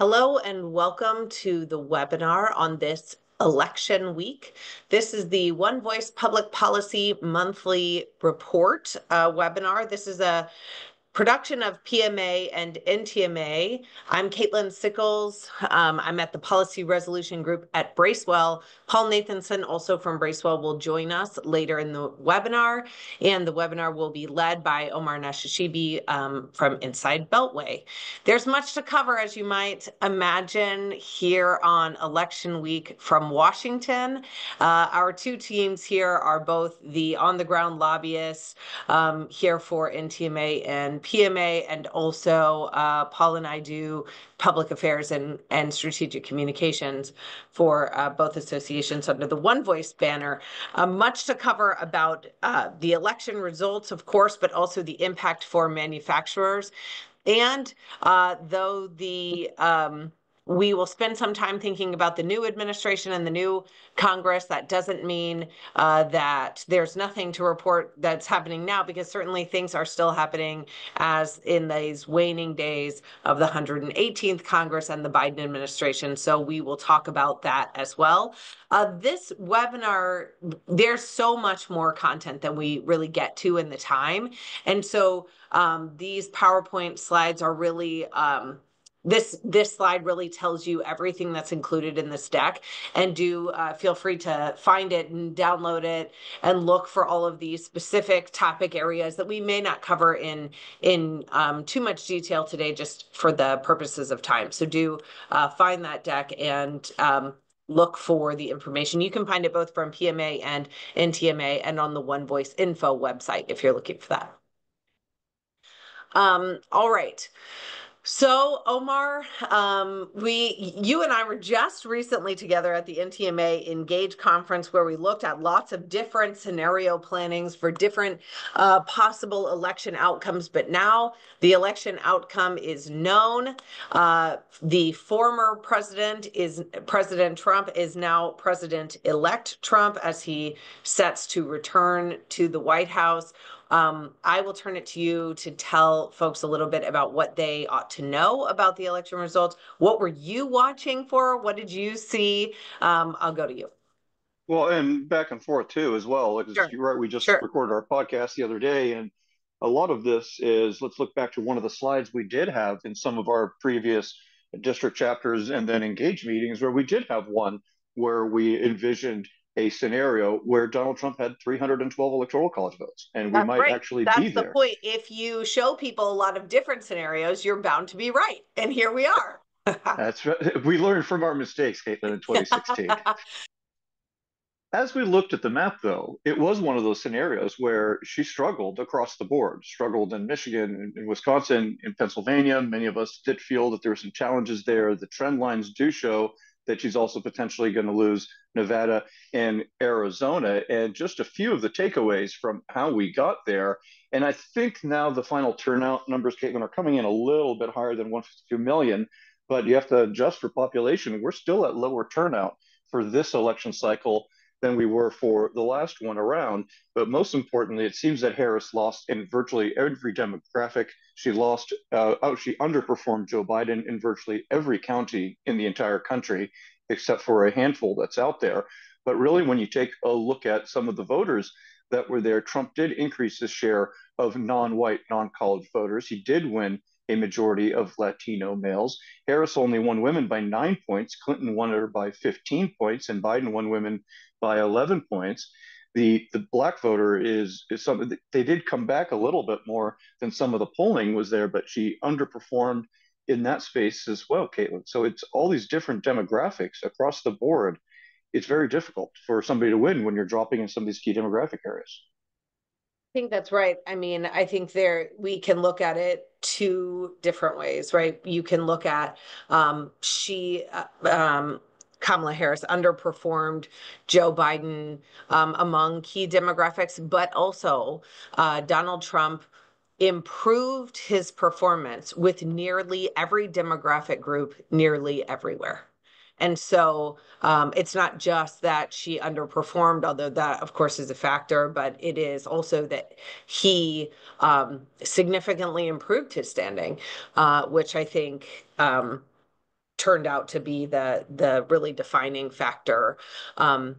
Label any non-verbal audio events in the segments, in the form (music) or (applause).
Hello and welcome to the webinar on this election week. This is the One Voice Public Policy Monthly Report uh, webinar. This is a production of PMA and NTMA. I'm Caitlin Sickles. Um, I'm at the Policy Resolution Group at Bracewell. Paul Nathanson, also from Bracewell, will join us later in the webinar. And the webinar will be led by Omar Nashashibi um, from Inside Beltway. There's much to cover, as you might imagine, here on election week from Washington. Uh, our two teams here are both the on-the-ground lobbyists um, here for NTMA and PMA, and also uh, Paul and I do public affairs and, and strategic communications for uh, both associations under the One Voice banner. Uh, much to cover about uh, the election results, of course, but also the impact for manufacturers. And uh, though the um, we will spend some time thinking about the new administration and the new Congress. That doesn't mean uh, that there's nothing to report that's happening now, because certainly things are still happening as in these waning days of the 118th Congress and the Biden administration. So we will talk about that as well. Uh, this webinar, there's so much more content than we really get to in the time. And so um, these PowerPoint slides are really um, this this slide really tells you everything that's included in this deck and do uh, feel free to find it and download it and look for all of these specific topic areas that we may not cover in in um, too much detail today just for the purposes of time. So do uh, find that deck and um, look for the information. You can find it both from pma and ntma and on the one voice info website if you're looking for that. Um, all right so, Omar, um, we, you and I were just recently together at the NTMA Engage conference where we looked at lots of different scenario plannings for different uh, possible election outcomes. But now the election outcome is known. Uh, the former president is President Trump is now President-elect Trump as he sets to return to the White House. Um, I will turn it to you to tell folks a little bit about what they ought to know about the election results. What were you watching for? What did you see? Um, I'll go to you. Well, and back and forth too, as well. Sure. You're right. We just sure. recorded our podcast the other day, and a lot of this is let's look back to one of the slides we did have in some of our previous district chapters and then engage meetings where we did have one where we envisioned a scenario where Donald Trump had 312 electoral college votes, and we might right. actually That's be there. the point. If you show people a lot of different scenarios, you're bound to be right, and here we are. (laughs) That's right. (laughs) We learned from our mistakes, Caitlin, in (laughs) 2016. As we looked at the map, though, it was one of those scenarios where she struggled across the board, struggled in Michigan, in Wisconsin, in Pennsylvania. Many of us did feel that there were some challenges there. The trend lines do show that she's also potentially going to lose Nevada and Arizona. And just a few of the takeaways from how we got there. And I think now the final turnout numbers, Caitlin, are coming in a little bit higher than 152 million, but you have to adjust for population. We're still at lower turnout for this election cycle than we were for the last one around. But most importantly, it seems that Harris lost in virtually every demographic. She lost, uh, oh, she underperformed Joe Biden in virtually every county in the entire country, except for a handful that's out there. But really, when you take a look at some of the voters that were there, Trump did increase his share of non white, non college voters. He did win a majority of Latino males. Harris only won women by nine points. Clinton won her by 15 points, and Biden won women by 11 points. The the black voter is is something they did come back a little bit more than some of the polling was there, but she underperformed in that space as well, Caitlin. So it's all these different demographics across the board. It's very difficult for somebody to win when you're dropping in some of these key demographic areas. I think that's right. I mean, I think there we can look at it two different ways, right? You can look at um, she uh, um, Kamala Harris underperformed Joe Biden um, among key demographics, but also uh, Donald Trump improved his performance with nearly every demographic group nearly everywhere. And so um, it's not just that she underperformed, although that, of course, is a factor, but it is also that he um, significantly improved his standing, uh, which I think um, turned out to be the the really defining factor. Um,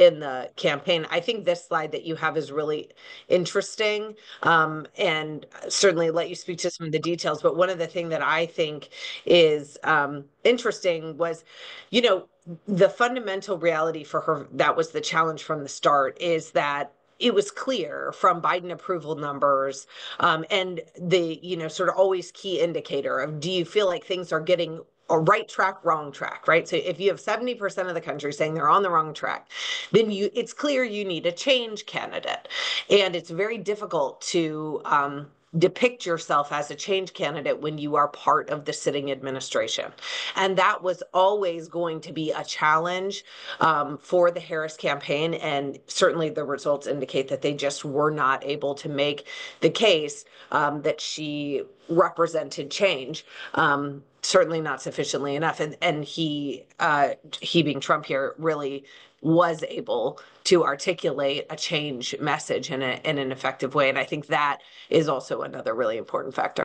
in the campaign. I think this slide that you have is really interesting um, and certainly let you speak to some of the details. But one of the things that I think is um, interesting was, you know, the fundamental reality for her that was the challenge from the start is that it was clear from Biden approval numbers um, and the, you know, sort of always key indicator of do you feel like things are getting right track, wrong track, right? So if you have 70% of the country saying they're on the wrong track, then you it's clear you need a change candidate. And it's very difficult to um, depict yourself as a change candidate when you are part of the sitting administration. And that was always going to be a challenge um, for the Harris campaign. And certainly the results indicate that they just were not able to make the case um, that she represented change. Um, certainly not sufficiently enough. And and he uh, he being Trump here really was able to articulate a change message in, a, in an effective way. And I think that is also another really important factor.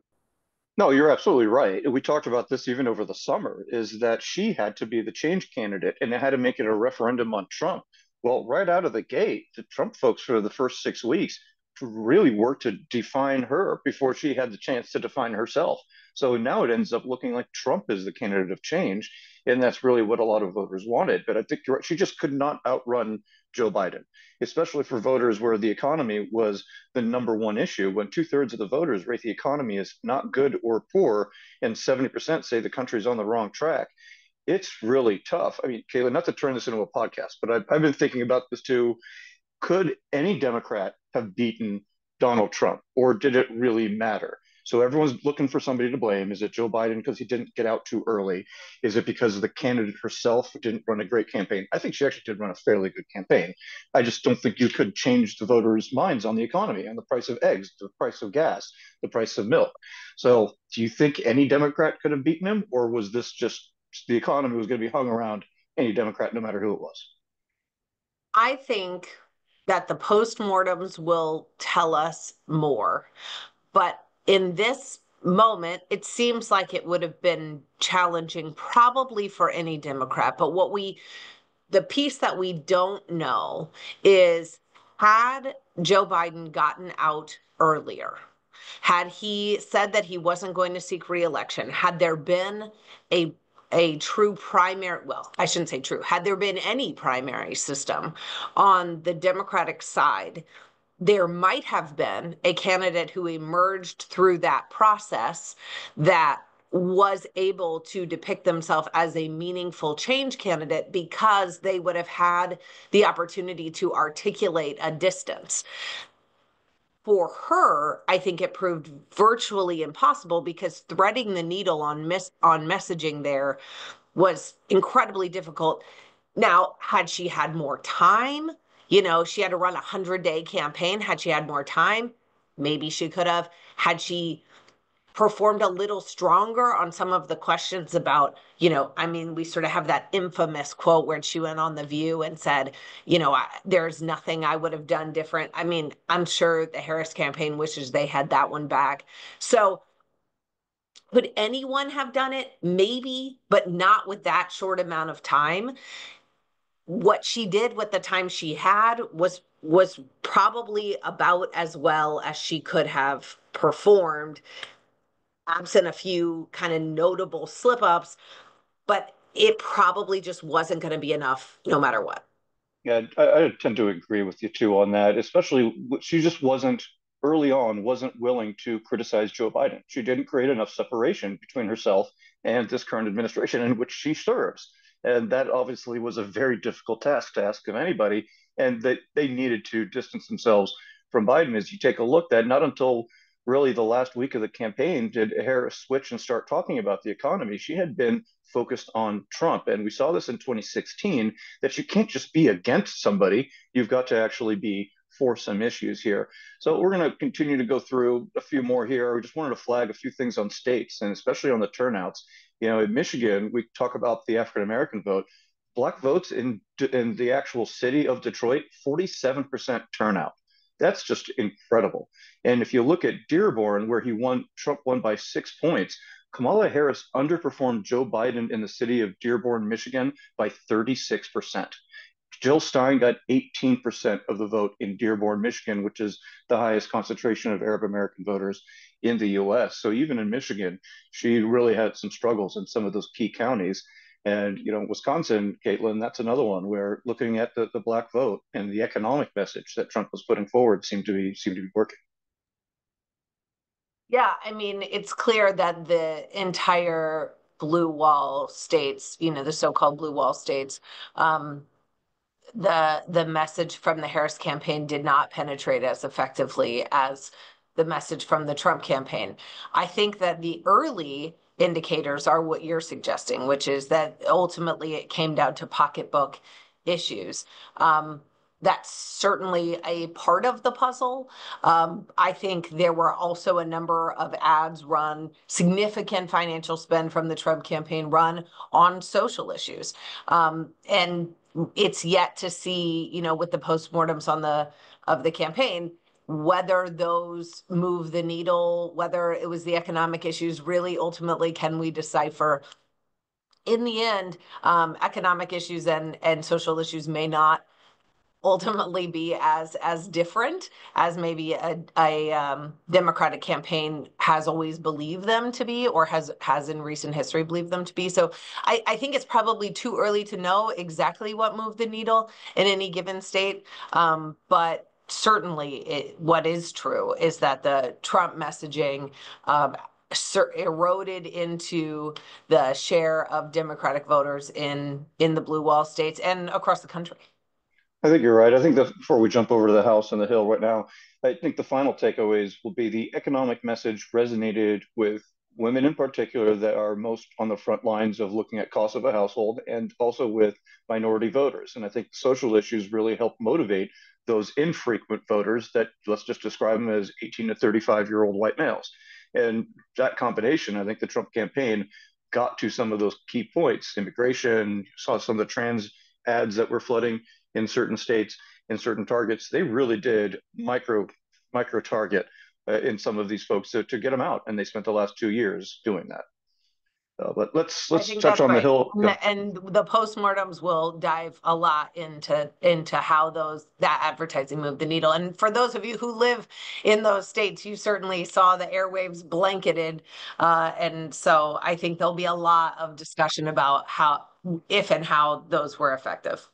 No, you're absolutely right. We talked about this even over the summer, is that she had to be the change candidate and they had to make it a referendum on Trump. Well, right out of the gate, the Trump folks for the first six weeks really worked to define her before she had the chance to define herself. So now it ends up looking like Trump is the candidate of change. And that's really what a lot of voters wanted. But I think you're right. She just could not outrun Joe Biden, especially for voters where the economy was the number one issue. When two thirds of the voters rate the economy as not good or poor, and 70% say the country's on the wrong track, it's really tough. I mean, Kayla, not to turn this into a podcast, but I've, I've been thinking about this too. Could any Democrat have beaten Donald Trump, or did it really matter? So everyone's looking for somebody to blame. Is it Joe Biden because he didn't get out too early? Is it because the candidate herself didn't run a great campaign? I think she actually did run a fairly good campaign. I just don't think you could change the voters' minds on the economy, on the price of eggs, the price of gas, the price of milk. So do you think any Democrat could have beaten him, or was this just the economy was going to be hung around any Democrat, no matter who it was? I think that the postmortems will tell us more. But in this moment, it seems like it would have been challenging probably for any Democrat. But what we, the piece that we don't know is had Joe Biden gotten out earlier, had he said that he wasn't going to seek reelection, had there been a a true primary, well, I shouldn't say true, had there been any primary system on the Democratic side there might have been a candidate who emerged through that process that was able to depict themselves as a meaningful change candidate because they would have had the opportunity to articulate a distance. For her, I think it proved virtually impossible because threading the needle on mis- on messaging there was incredibly difficult. Now, had she had more time, you know, she had to run a 100 day campaign. Had she had more time, maybe she could have. Had she performed a little stronger on some of the questions about, you know, I mean, we sort of have that infamous quote where she went on The View and said, you know, I, there's nothing I would have done different. I mean, I'm sure the Harris campaign wishes they had that one back. So, could anyone have done it? Maybe, but not with that short amount of time what she did with the time she had was was probably about as well as she could have performed absent a few kind of notable slip ups but it probably just wasn't going to be enough no matter what. Yeah I, I, tend to agree with you too on that especially she just wasn't early on wasn't willing to criticize joe biden. She didn't create enough separation between herself and this current administration in which she serves and that obviously was a very difficult task to ask of anybody. And that they needed to distance themselves from Biden. As you take a look, that not until really the last week of the campaign did Harris switch and start talking about the economy. She had been focused on Trump. And we saw this in 2016 that you can't just be against somebody, you've got to actually be for some issues here. So we're going to continue to go through a few more here. We just wanted to flag a few things on states and especially on the turnouts. You know, in Michigan, we talk about the African American vote. Black votes in in the actual city of Detroit, 47% turnout. That's just incredible. And if you look at Dearborn, where he won, Trump won by six points, Kamala Harris underperformed Joe Biden in the city of Dearborn, Michigan by 36%. Jill Stein got 18% of the vote in Dearborn, Michigan, which is the highest concentration of Arab American voters in the US. So even in Michigan, she really had some struggles in some of those key counties. And, you know, Wisconsin, Caitlin, that's another one where looking at the, the black vote and the economic message that Trump was putting forward seemed to be seemed to be working. Yeah, I mean, it's clear that the entire blue wall states, you know, the so-called blue wall states, um, the the message from the Harris campaign did not penetrate as effectively as the message from the Trump campaign. I think that the early indicators are what you're suggesting, which is that ultimately it came down to pocketbook issues. Um, that's certainly a part of the puzzle. Um, I think there were also a number of ads run, significant financial spend from the Trump campaign run on social issues. Um, and it's yet to see, you know, with the postmortems on the of the campaign, whether those move the needle, whether it was the economic issues, really ultimately can we decipher? In the end, um, economic issues and and social issues may not ultimately be as as different as maybe a, a um, Democratic campaign has always believed them to be, or has has in recent history believed them to be. So I, I think it's probably too early to know exactly what moved the needle in any given state, um, but certainly it, what is true is that the Trump messaging um, eroded into the share of Democratic voters in in the blue wall states and across the country. I think you're right. I think that before we jump over to the House and the Hill right now, I think the final takeaways will be the economic message resonated with women in particular that are most on the front lines of looking at cost of a household and also with minority voters. And I think social issues really help motivate those infrequent voters that let's just describe them as 18 to 35 year old white males. And that combination, I think the Trump campaign got to some of those key points immigration, saw some of the trans ads that were flooding in certain states in certain targets they really did micro micro target uh, in some of these folks to, to get them out and they spent the last two years doing that uh, but let's let's touch on right. the hill and the postmortems will dive a lot into into how those that advertising moved the needle and for those of you who live in those states you certainly saw the airwaves blanketed uh, and so i think there'll be a lot of discussion about how if and how those were effective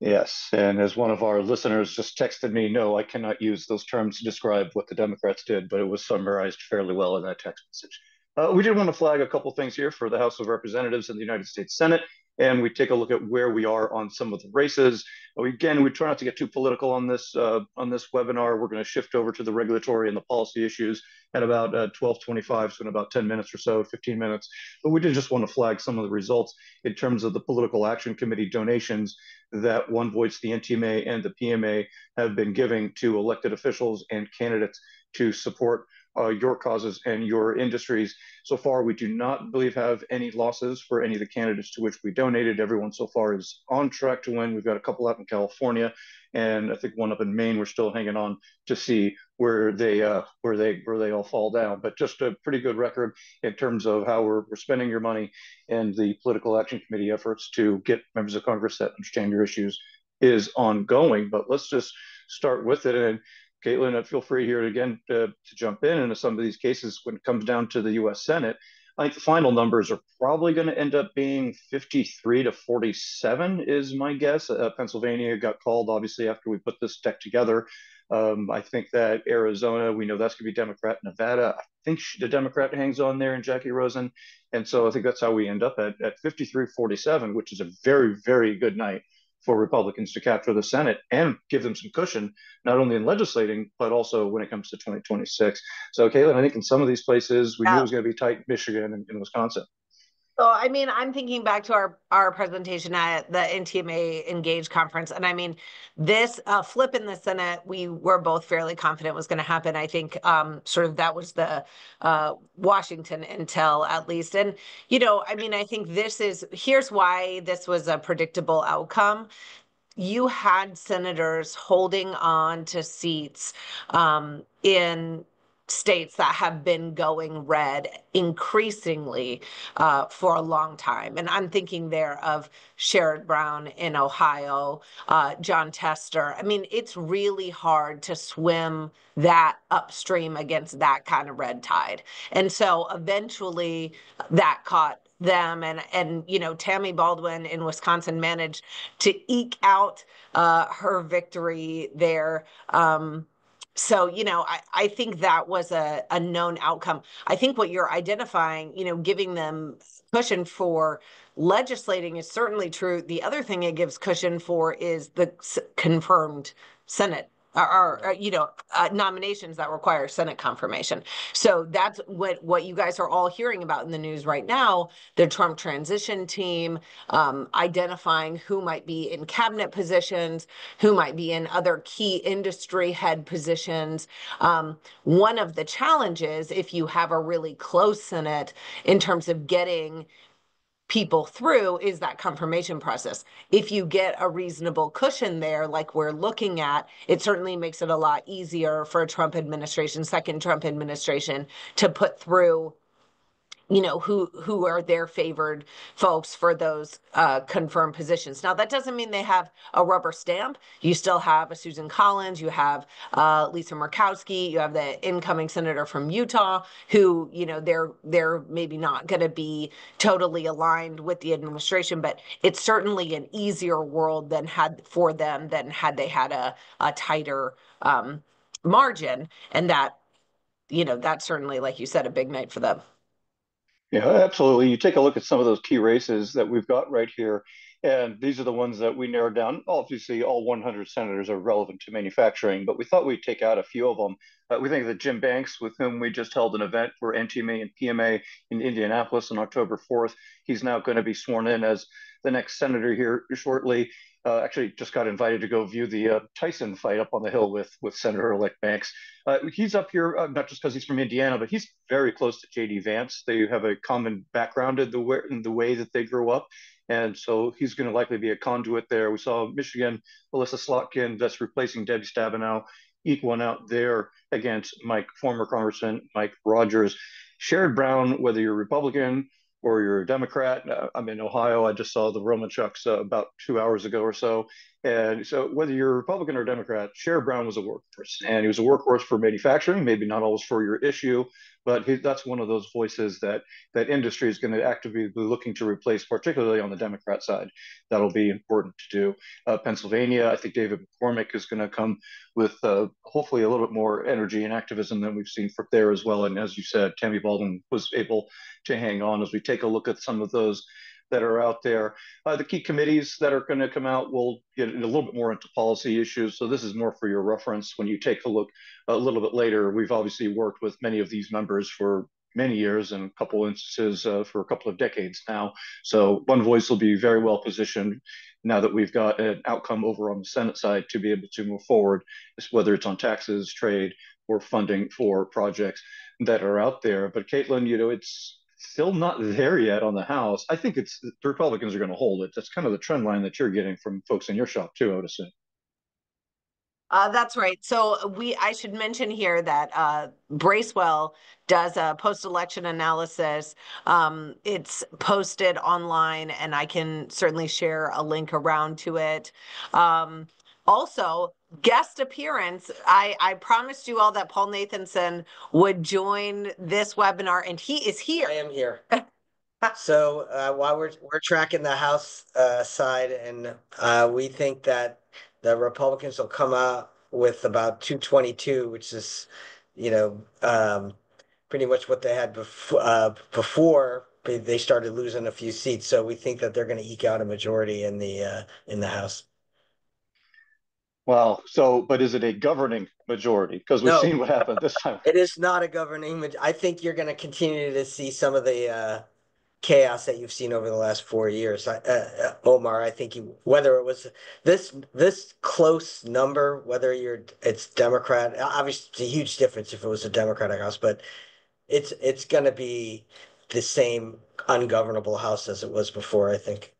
Yes, and as one of our listeners just texted me, no, I cannot use those terms to describe what the Democrats did, but it was summarized fairly well in that text message. Uh, we did want to flag a couple things here for the House of Representatives and the United States Senate, and we take a look at where we are on some of the races. Again, we try not to get too political on this uh, on this webinar. We're going to shift over to the regulatory and the policy issues at about uh, 12:25, so in about 10 minutes or so, 15 minutes. But we did just want to flag some of the results in terms of the Political Action Committee donations that One Voice, the NTMA, and the PMA have been giving to elected officials and candidates to support uh, your causes and your industries. So far, we do not believe have any losses for any of the candidates to which we donated. Everyone so far is on track to win. We've got a couple out in California, and I think one up in Maine. We're still hanging on to see where they uh, where they where they all fall down. But just a pretty good record in terms of how we're, we're spending your money and the political action committee efforts to get members of Congress that understand your issues is ongoing. But let's just start with it and Caitlin, feel free here again to, to jump in into some of these cases when it comes down to the U.S. Senate. I think the final numbers are probably going to end up being 53 to 47, is my guess. Uh, Pennsylvania got called, obviously, after we put this deck together. Um, I think that Arizona, we know that's going to be Democrat. Nevada, I think she, the Democrat hangs on there and Jackie Rosen. And so I think that's how we end up at, at 53 47, which is a very, very good night for Republicans to capture the Senate and give them some cushion, not only in legislating, but also when it comes to 2026. So, Caitlin, I think in some of these places, we knew it was going to be tight Michigan and, and Wisconsin. So I mean, I'm thinking back to our our presentation at the NTMA Engage conference, and I mean, this uh, flip in the Senate, we were both fairly confident was going to happen. I think um, sort of that was the uh, Washington intel, at least. And you know, I mean, I think this is here's why this was a predictable outcome you had senators holding on to seats um, in states that have been going red increasingly uh, for a long time. And I'm thinking there of Sherrod Brown in Ohio, uh, Jon Tester. I mean, it's really hard to swim that upstream against that kind of red tide. And so eventually that caught them and and you know Tammy Baldwin in Wisconsin managed to eke out uh, her victory there. Um, so you know I, I think that was a, a known outcome. I think what you're identifying you know giving them cushion for legislating is certainly true. The other thing it gives cushion for is the confirmed senate or, or you know uh, nominations that require Senate confirmation. So that's what what you guys are all hearing about in the news right now. The Trump transition team um, identifying who might be in cabinet positions, who might be in other key industry head positions. Um, one of the challenges, if you have a really close Senate, in terms of getting people through is that confirmation process. If you get a reasonable cushion there, like we're looking at, it certainly makes it a lot easier for a Trump administration, second Trump administration, to put through you know who who are their favored folks for those uh, confirmed positions. Now that doesn't mean they have a rubber stamp. You still have a Susan Collins, you have uh, Lisa Murkowski, you have the incoming senator from Utah, who you know they're they're maybe not going to be totally aligned with the administration, but it's certainly an easier world than had for them than had they had a a tighter um, margin, and that you know that's certainly like you said a big night for them. Yeah, absolutely. You take a look at some of those key races that we've got right here, and these are the ones that we narrowed down. Obviously, all 100 senators are relevant to manufacturing, but we thought we'd take out a few of them. Uh, we think that Jim Banks, with whom we just held an event for NTMA and PMA in Indianapolis on October 4th, he's now going to be sworn in as the next senator here shortly uh, actually just got invited to go view the uh, Tyson fight up on the hill with with Senator-elect Banks. Uh, he's up here uh, not just because he's from Indiana, but he's very close to J.D. Vance. They have a common background in the way, in the way that they grew up, and so he's going to likely be a conduit there. We saw Michigan Elissa Slotkin, that's replacing Debbie Stabenow, eke one out there against Mike, former Congressman Mike Rogers. Sherrod Brown, whether you're Republican or you're a Democrat. Uh, I'm in Ohio. I just saw the Romanchuks uh, about two hours ago or so. And so, whether you're Republican or Democrat, Sherrod Brown was a workhorse, and he was a workhorse for manufacturing, maybe not always for your issue, but he, that's one of those voices that that industry is going to actively be looking to replace, particularly on the Democrat side. That'll be important to do. Uh, Pennsylvania, I think David McCormick is going to come with uh, hopefully a little bit more energy and activism than we've seen from there as well. And as you said, Tammy Baldwin was able to hang on as we take a look at some of those that are out there. Uh, the key committees that are going to come out will get a little bit more into policy issues. So this is more for your reference when you take a look a little bit later. We've obviously worked with many of these members for many years and a couple instances uh, for a couple of decades now. So One Voice will be very well positioned now that we've got an outcome over on the Senate side to be able to move forward, whether it's on taxes, trade, or funding for projects that are out there. But Caitlin, you know, it's still not there yet on the House. I think it's the Republicans are going to hold it. That's kind of the trend line that you're getting from folks in your shop too, I would assume. Uh, that's right. So we, I should mention here that uh, Bracewell does a post-election analysis. Um, it's posted online, and I can certainly share a link around to it. Um, also, guest appearance. I, I promised you all that Paul Nathanson would join this webinar, and he is here. I am here. (laughs) so uh, while we're we're tracking the House uh, side, and uh, we think that the Republicans will come out with about 222, which is, you know, um, pretty much what they had before. Uh, before they started losing a few seats, so we think that they're going to eke out a majority in the uh, in the House. Well, so but is it a governing majority? Because we've no, seen what happened this time. (laughs) It is not a governing. I think you're going to continue to see some of the uh, chaos that you've seen over the last four years. Uh, uh, Omar, I think you, whether it was this this close number, whether you're it's Democrat, obviously it's a huge difference if it was a Democratic House, but it's it's going to be the same ungovernable House as it was before. I think.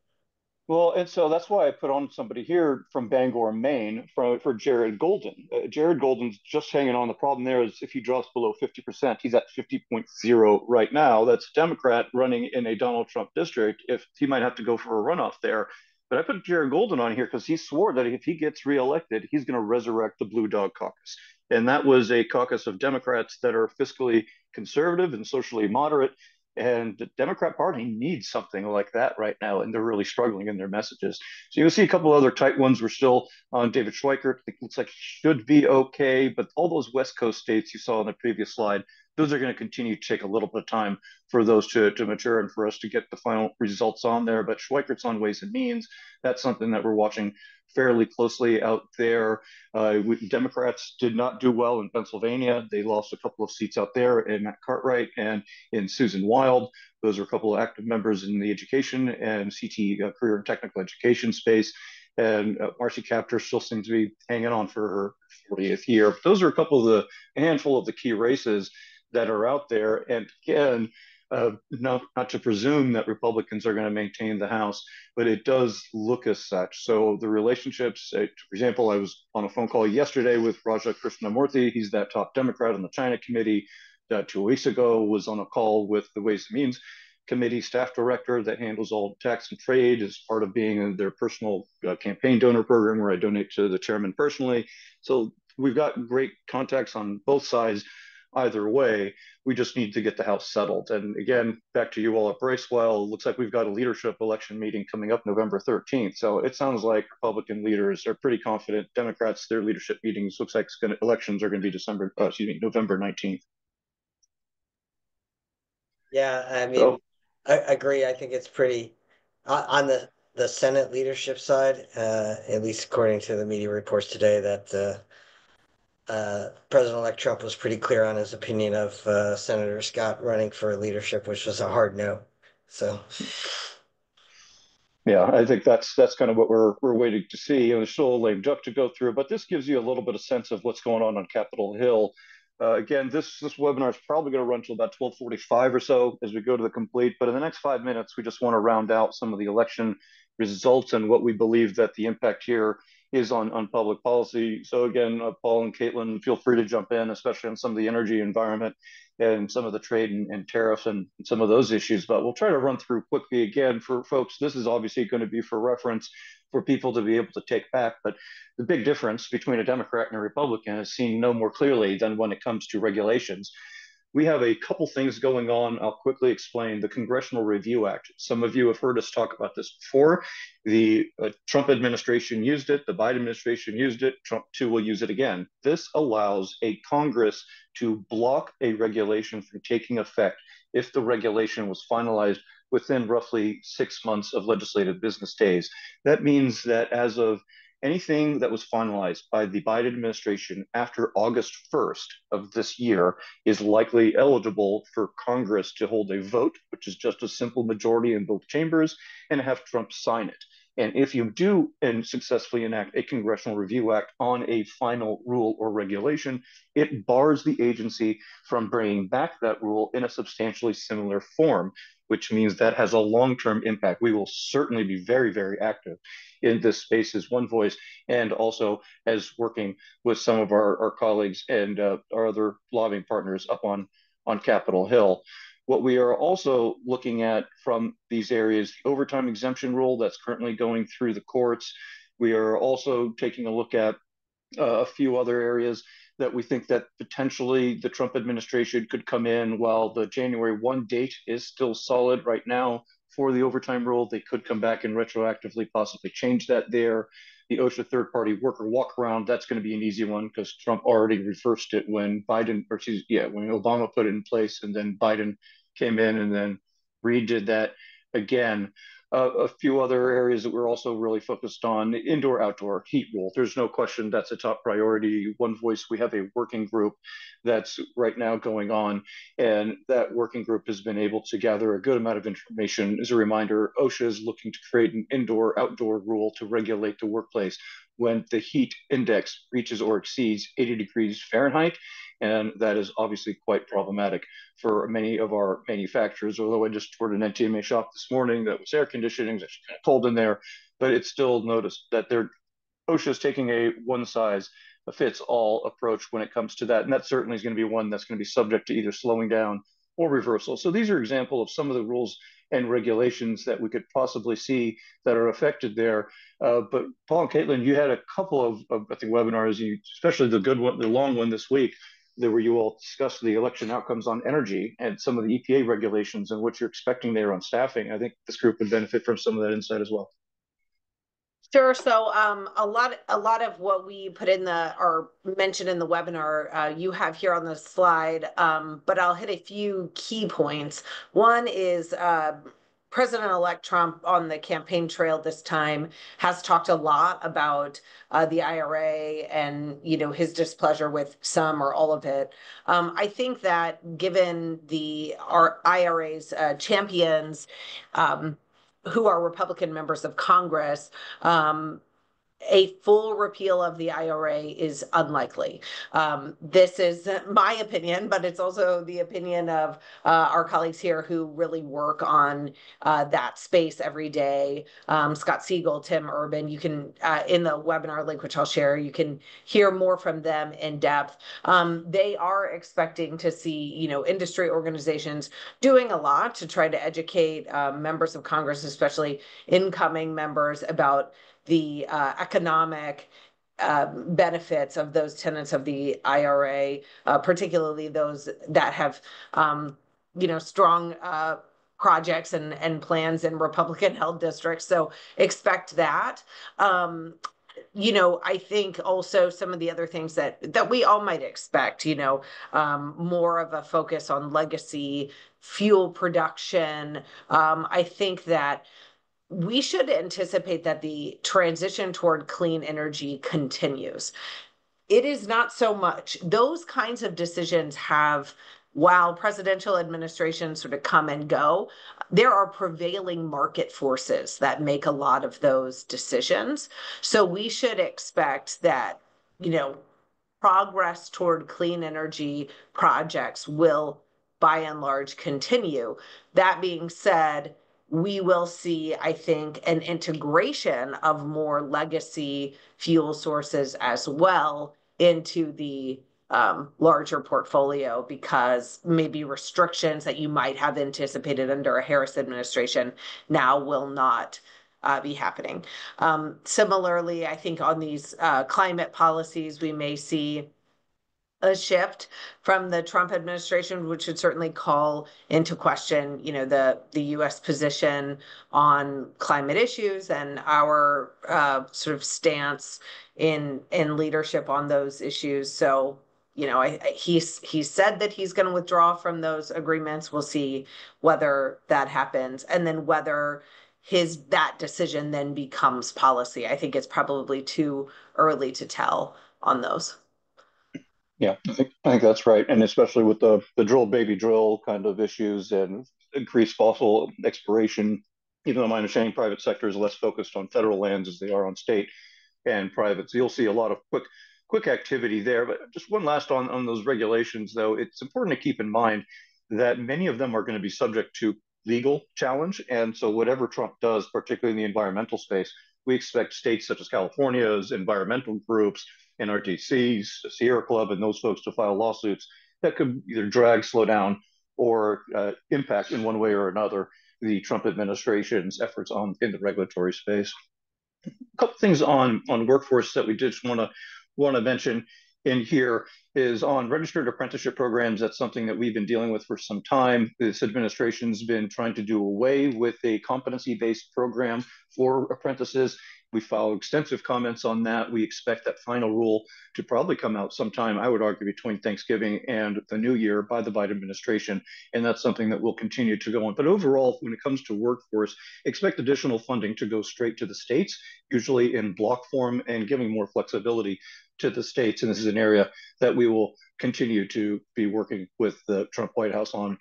Well, and so that's why I put on somebody here from Bangor, Maine, for, for Jared Golden. Uh, Jared Golden's just hanging on. The problem there is if he drops below 50%, he's at 50.0 right now. That's a Democrat running in a Donald Trump district. If he might have to go for a runoff there. But I put Jared Golden on here because he swore that if he gets reelected, he's going to resurrect the Blue Dog Caucus. And that was a caucus of Democrats that are fiscally conservative and socially moderate and the Democrat Party needs something like that right now, and they're really struggling in their messages. So you'll see a couple other tight ones. We're still on David Schweikert. It looks like should be okay, but all those West Coast states you saw on the previous slide, those are going to continue to take a little bit of time for those to, to mature and for us to get the final results on there. But Schweikert's on Ways and Means. That's something that we're watching fairly closely out there. Uh, Democrats did not do well in Pennsylvania. They lost a couple of seats out there in Matt Cartwright and in Susan Wild. Those are a couple of active members in the education and CT uh, career and technical education space. And uh, Marcy Kaptur still seems to be hanging on for her 40th year. But those are a couple of the handful of the key races that are out there. And again, uh, not, not to presume that Republicans are going to maintain the House, but it does look as such. So the relationships, for example, I was on a phone call yesterday with Raja Krishnamoorthi. He's that top Democrat on the China Committee. Uh, two weeks ago, was on a call with the Ways and Means Committee staff director that handles all tax and trade as part of being in their personal uh, campaign donor program, where I donate to the chairman personally. So we've got great contacts on both sides either way. We just need to get the House settled. And again, back to you all at Bracewell, looks like we've got a leadership election meeting coming up November 13th. So it sounds like Republican leaders are pretty confident. Democrats, their leadership meetings looks like gonna, elections are going to be December, uh, excuse me, November 19th. Yeah, I mean, so, I agree. I think it's pretty uh, on the the Senate leadership side, uh, at least according to the media reports today, that uh, uh, President-elect Trump was pretty clear on his opinion of uh, Senator Scott running for leadership, which was a hard no. So, yeah, I think that's that's kind of what we're we're waiting to see. And there's still a lame duck to go through, but this gives you a little bit of sense of what's going on on Capitol Hill. Uh, again, this this webinar is probably going to run till about 12:45 or so as we go to the complete. But in the next five minutes, we just want to round out some of the election results and what we believe that the impact here is on, on public policy. So again, uh, Paul and Caitlin, feel free to jump in, especially on some of the energy environment and some of the trade and, and tariffs and some of those issues. But we'll try to run through quickly again for folks. This is obviously going to be for reference for people to be able to take back. But the big difference between a Democrat and a Republican is seen no more clearly than when it comes to regulations we have a couple things going on. I'll quickly explain the Congressional Review Act. Some of you have heard us talk about this before. The uh, Trump administration used it, the Biden administration used it, Trump too will use it again. This allows a Congress to block a regulation from taking effect if the regulation was finalized within roughly six months of legislative business days. That means that as of anything that was finalized by the Biden administration after August 1st of this year is likely eligible for Congress to hold a vote, which is just a simple majority in both chambers, and have Trump sign it. And if you do and successfully enact a Congressional Review Act on a final rule or regulation, it bars the agency from bringing back that rule in a substantially similar form, which means that has a long term impact. We will certainly be very, very active in this space as one voice and also as working with some of our, our colleagues and uh, our other lobbying partners up on, on Capitol Hill. What we are also looking at from these areas, the overtime exemption rule that's currently going through the courts. We are also taking a look at uh, a few other areas that we think that potentially the Trump administration could come in while the January 1 date is still solid right now for the overtime rule. They could come back and retroactively possibly change that there. The OSHA third party worker walk around, that's going to be an easy one because Trump already reversed it when Biden, or excuse, yeah, when Obama put it in place and then Biden came in and then redid that again uh, a few other areas that we're also really focused on indoor outdoor heat rule. There's no question that's a top priority. One voice we have a working group that's right now going on and that working group has been able to gather a good amount of information. As a reminder osha is looking to create an indoor outdoor rule to regulate the workplace when the heat index reaches or exceeds 80 degrees Fahrenheit. and that is obviously quite problematic for many of our manufacturers. Although I just toured an NTMA shop this morning that was air conditioning, it's kind of cold in there, but it's still noticed that they're OSHA is taking a one size fits all approach when it comes to that, and that certainly is going to be one that's going to be subject to either slowing down or reversal. So these are example of some of the rules and regulations that we could possibly see that are affected there. Uh, but Paul and Caitlin, you had a couple of, of, I think webinars, you, especially the good one, the long one this week, that where you all discussed the election outcomes on energy and some of the EPA regulations and what you're expecting there on staffing. I think this group would benefit from some of that insight as well. Sure. So um, a lot, a lot of what we put in the or mentioned in the webinar, uh, you have here on the slide. Um, but I'll hit a few key points. One is uh, President-elect Trump on the campaign trail this time has talked a lot about uh, the IRA and you know his displeasure with some or all of it. Um, I think that given the our IRA's uh, champions. Um, who are Republican members of Congress, um, a full repeal of the IRA is unlikely. Um, this is my opinion, but it's also the opinion of uh, our colleagues here who really work on uh, that space every day. Um, Scott Segal, Tim Urban, you can, uh, in the webinar link, which I'll share, you can hear more from them in depth. Um, they are expecting to see, you know, industry organizations doing a lot to try to educate uh, members of Congress, especially incoming members, about the uh, economic uh, benefits of those tenants of the IRA, uh, particularly those that have, um, you know, strong uh, projects and, and plans in Republican held districts. So expect that. Um, you know, I think also some of the other things that that we all might expect, you know, um, more of a focus on legacy fuel production. Um, I think that we should anticipate that the transition toward clean energy continues. It is not so much, those kinds of decisions have, while presidential administrations sort of come and go, there are prevailing market forces that make a lot of those decisions. So we should expect that, you know, progress toward clean energy projects will by and large continue. That being said, we will see, I think, an integration of more legacy fuel sources as well into the um, larger portfolio because maybe restrictions that you might have anticipated under a Harris administration now will not uh, be happening. Um, similarly, I think on these uh, climate policies, we may see a shift from the Trump administration, which would certainly call into question, you know, the the U.S. position on climate issues and our uh, sort of stance in in leadership on those issues. So, you know, I, I he's he said that he's going to withdraw from those agreements. We'll see whether that happens, and then whether his that decision then becomes policy. I think it's probably too early to tell on those. Yeah, I think, I think that's right, and especially with the the drill baby drill kind of issues and increased fossil exploration. Even though my understanding private sector is less focused on federal lands as they are on state and private, so you'll see a lot of quick quick activity there. But just one last on on those regulations, though, it's important to keep in mind that many of them are going to be subject to legal challenge, and so whatever Trump does, particularly in the environmental space, we expect states such as California's environmental groups NRDC, Sierra Club, and those folks to file lawsuits that could either drag, slow down, or uh, impact in one way or another the Trump administration's efforts on in the regulatory space. A couple things on on workforce that we just want to want to mention in here is on registered apprenticeship programs. That's something that we've been dealing with for some time. This administration's been trying to do away with a competency-based program for apprentices we filed extensive comments on that. We expect that final rule to probably come out sometime, I would argue, between Thanksgiving and the new year by the Biden administration. And that's something that will continue to go on. But overall, when it comes to workforce, expect additional funding to go straight to the states, usually in block form and giving more flexibility to the states. And this is an area that we will continue to be working with the Trump White House on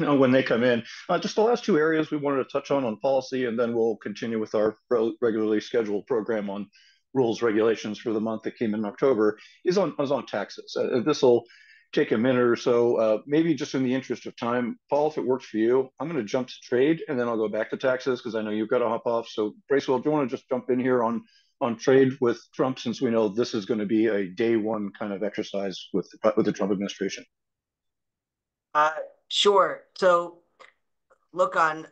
(laughs) when they come in. Uh, just the last two areas we wanted to touch on on policy, and then we'll continue with our regularly scheduled program on rules regulations for the month that came in October is on is on taxes. Uh, this will take a minute or so. Uh, maybe just in the interest of time, Paul, if it works for you, I'm going to jump to trade and then I'll go back to taxes because I know you've got to hop off. So, Bracewell, do you want to just jump in here on on trade with Trump since we know this is going to be a day one kind of exercise with with the Trump administration? Uh, sure. So, look on,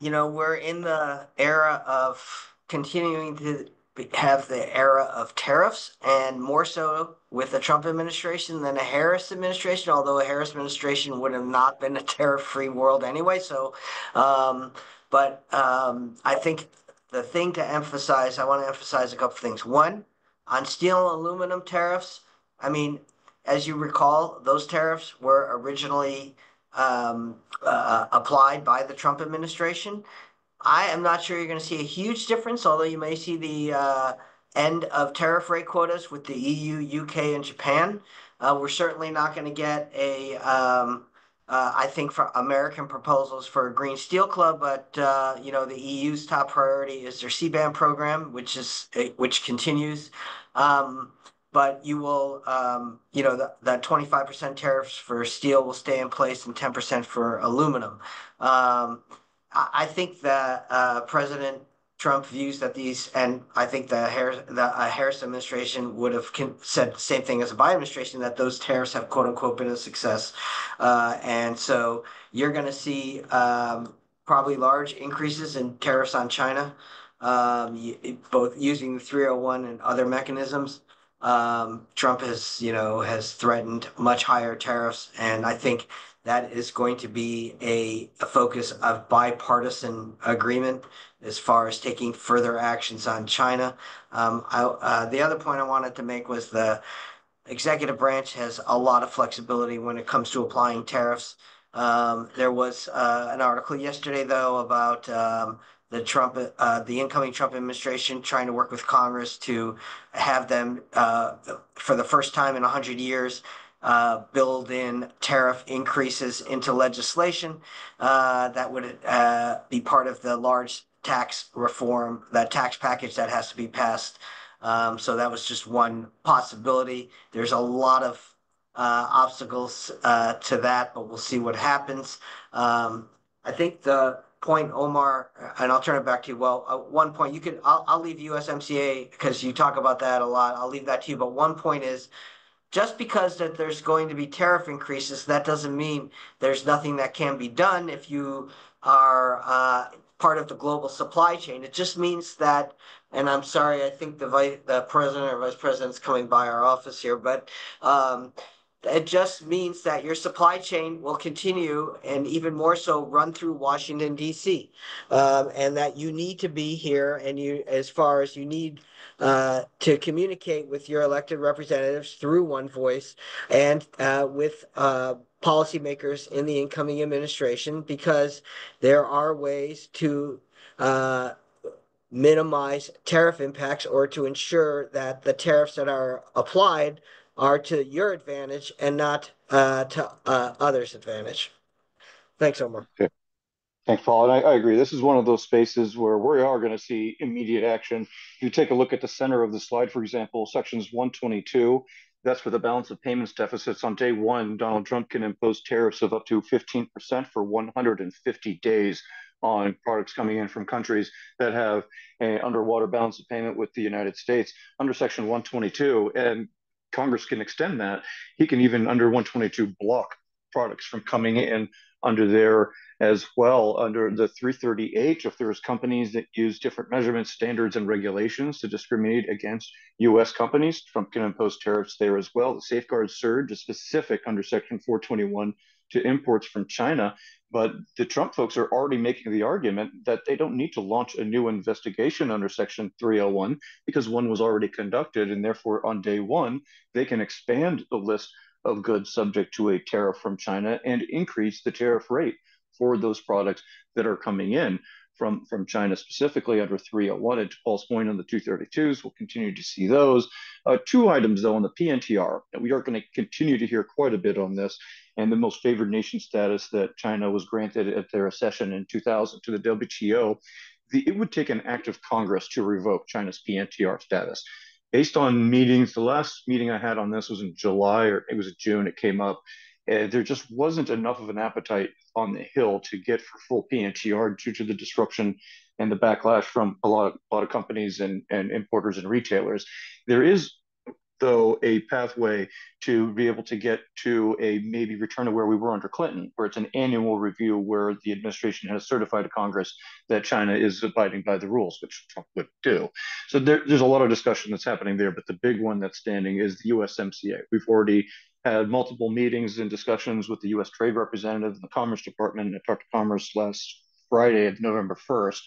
you know, we're in the era of continuing to have the era of tariffs and more so with the Trump administration than a Harris administration, although a Harris administration would have not been a tariff-free world anyway. So, um, but um, I think the thing to emphasize, I want to emphasize a couple things. One, on steel and aluminum tariffs, I mean, as you recall, those tariffs were originally um, uh, applied by the Trump administration. I am not sure you're going to see a huge difference, although you may see the uh, end of tariff rate quotas with the EU, UK, and Japan. Uh, we're certainly not going to get a, um, uh, I think, for American proposals for a Green Steel Club, but uh, you know the EU's top priority is their CBAM program, which is which continues. Um, but you will, um, you know, that 25% tariffs for steel will stay in place and 10% for aluminum. Um, I think that uh, President Trump views that these, and I think the uh, Harris administration would have said the same thing as the Biden administration that those tariffs have quote unquote been a success, uh, and so you're going to see um, probably large increases in tariffs on China, both using the 301 and other mechanisms. Um, Trump has, you know, has threatened much higher tariffs, and I think that is going to be a, a focus of bipartisan agreement as far as taking further actions on China. Um, I, uh, the other point I wanted to make was the executive branch has a lot of flexibility when it comes to applying tariffs. Um, there was uh, an article yesterday, though, about um, the Trump, uh, the incoming Trump administration trying to work with Congress to have them, uh, for the first time in 100 years, uh, build in tariff increases into legislation uh, that would uh, be part of the large tax reform, that tax package that has to be passed. Um, so that was just one possibility. There's a lot of uh, obstacles to that, but we'll see what happens. Um, I think the point, Omar, and I'll turn it back to you. Well, uh, one point you can, I'll, I'll leave USMCA because you talk about that a lot. I'll leave that to you. But one point is just because that there's going to be tariff increases, that doesn't mean there's nothing that can be done if you are uh, part of the global supply chain. It just means that, and I'm sorry, I think the vice, the president or vice president is coming by our office here, but um, it just means that your supply chain will continue and even more so run through Washington D.C. Um, and that you need to be here and you as far as you need uh, to communicate with your elected representatives through one voice and uh, with uh, policymakers in the incoming administration because there are ways to uh, minimize tariff impacts or to ensure that the tariffs that are applied are to your advantage and not uh, to uh, others' advantage. Thanks, Omar. Okay. Thanks, Paul. And I, I, agree. This is one of those spaces where we are going to see immediate action. If you take a look at the center of the slide, for example, sections 122, that's for the balance of payments deficits. On day one, Donald Trump can impose tariffs of up to 15% for 150 days on products coming in from countries that have an underwater balance of payment with the United States under Section 122. And Congress can extend that. He can even, under 122, block products from coming in under there as well under the 338 if there's companies that use different measurement standards and regulations to discriminate against U.S. companies. Trump can impose tariffs there as well. The safeguard surge is specific under Section 421 to imports from China. But the Trump folks are already making the argument that they don't need to launch a new investigation under Section 301 because one was already conducted. And therefore, on day one, they can expand the list of goods subject to a tariff from China and increase the tariff rate for those products that are coming in from, from China, specifically under 301. And to Paul's point on the 232s, we'll continue to see those. Uh, two items, though, on the PNTR. We are going to continue to hear quite a bit on this and the most favored nation status that China was granted at their accession in 2000 to the WTO. The, it would take an act of Congress to revoke China's PNTR status based on meetings, the last meeting I had on this was in July or it was June, it came up. Uh, there just wasn't enough of an appetite on the Hill to get for full PNTR due to the disruption and the backlash from a lot of, a lot of companies and, and importers and retailers. There is though a pathway to be able to get to a maybe return to where we were under Clinton, where it's an annual review where the administration has certified to Congress that China is abiding by the rules, which Trump would do. So there, there's a lot of discussion that's happening there, but the big one that's standing is the USMCA. We've already had multiple meetings and discussions with the U.S. Trade Representative and the Commerce Department. I talked to Commerce last Friday, of November 1st,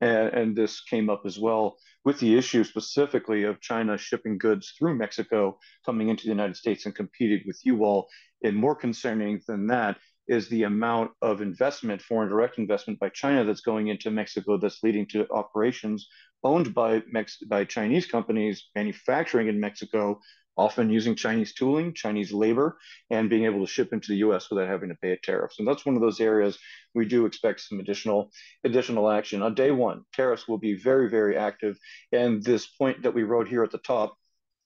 and, and this came up as well with the issue specifically of China shipping goods through Mexico coming into the United States and competing with you all. And more concerning than that is the amount of investment, foreign direct investment by China that's going into Mexico that's leading to operations owned by Mex- by Chinese companies manufacturing in Mexico often using Chinese tooling, Chinese labor, and being able to ship into the U.S. without having to pay a tariff. And that's one of those areas we do expect some additional additional action. On day one, tariffs will be very, very active. And this point that we wrote here at the top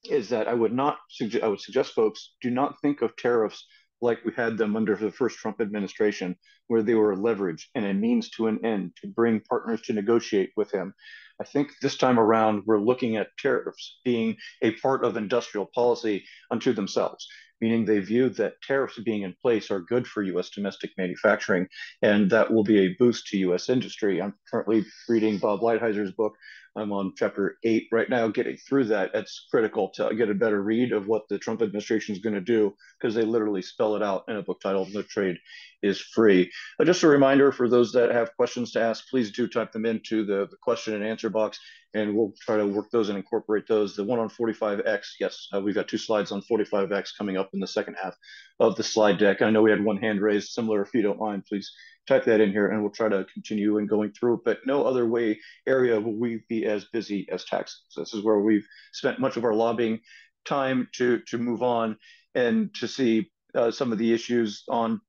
is that I would not suggest I would suggest folks do not think of tariffs like we had them under the first Trump administration, where they were leverage and a means to an end to bring partners to negotiate with him. I think this time around, we're looking at tariffs being a part of industrial policy unto themselves, meaning they view that tariffs being in place are good for U.S. domestic manufacturing, and that will be a boost to U.S. industry. I'm currently reading Bob Lighthizer book I'm on chapter eight right now, getting through that. It's critical to get a better read of what the Trump administration is going to do because they literally spell it out in a book titled "No Trade is Free." Uh, just a reminder for those that have questions to ask, please do type them into the, the question and answer box, and we'll try to work those and incorporate those. The one on 45x, yes, uh, we've got two slides on 45x coming up in the second half of the slide deck. I know we had one hand raised, similar. If you don't mind, please type that in here and we'll try to continue and going through it. But no other way area will we be as busy as taxes. This is where we've spent much of our lobbying time to to move on and to see uh, some of the issues on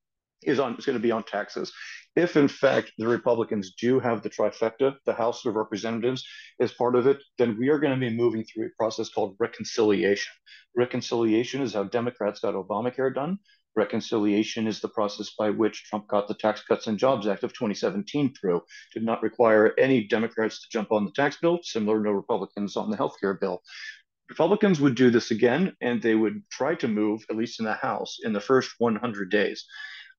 is on is going to be on taxes. If in fact the Republicans do have the trifecta, the House of Representatives as part of it, then we are going to be moving through a process called reconciliation. Reconciliation is how Democrats got Obamacare done. Reconciliation is the process by which Trump got the Tax Cuts and Jobs Act of 2017 through. Did not require any Democrats to jump on the tax bill, similar to Republicans on the health care bill. Republicans would do this again, and they would try to move, at least in the House, in the first 100 days.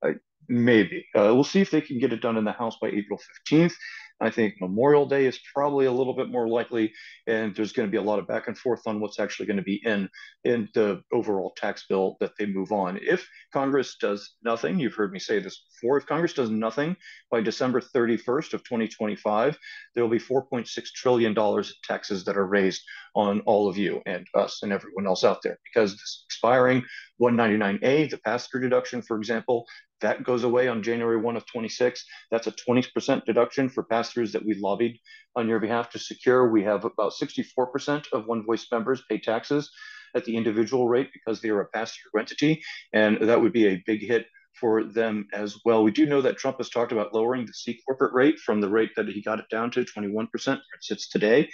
Uh, maybe. Uh, we'll see if they can get it done in the House by April 15th. I think Memorial Day is probably a little bit more likely, and there's going to be a lot of back and forth on what's actually going to be in in the overall tax bill that they move on. If Congress does nothing, you've heard me say this before, if Congress does nothing by December 31st of 2025, there will be 4.6 trillion dollars in taxes that are raised on all of you and us and everyone else out there because this expiring 199A, the pass-through deduction, for example, that goes away on January 1 of 26. That's a 20% deduction for pass-throughs that we lobbied on your behalf to secure. We have about 64% of One Voice members pay taxes at the individual rate because they are a pass-through entity, and that would be a big hit for them as well. We do know that Trump has talked about lowering the C corporate rate from the rate that he got it down to 21%, where it sits today.